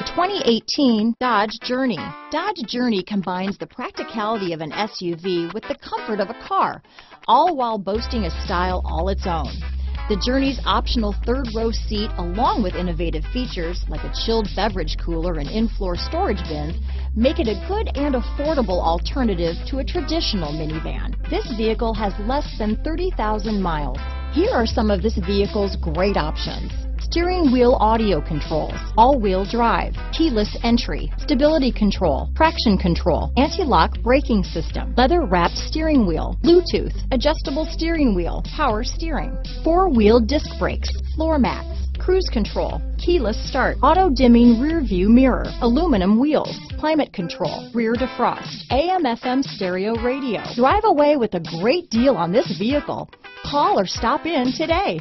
The 2018 Dodge Journey. Dodge Journey combines the practicality of an SUV with the comfort of a car, all while boasting a style all its own. The Journey's optional third row seat, along with innovative features like a chilled beverage cooler and in-floor storage bins, make it a good and affordable alternative to a traditional minivan. This vehicle has less than 30,000 miles. Here are some of this vehicle's great options steering wheel audio controls, all-wheel drive, keyless entry, stability control, traction control, anti-lock braking system, leather-wrapped steering wheel, Bluetooth, adjustable steering wheel, power steering, four-wheel disc brakes, floor mats, cruise control, keyless start, auto dimming rear view mirror, aluminum wheels, climate control, rear defrost, AM FM stereo radio. Drive away with a great deal on this vehicle. Call or stop in today.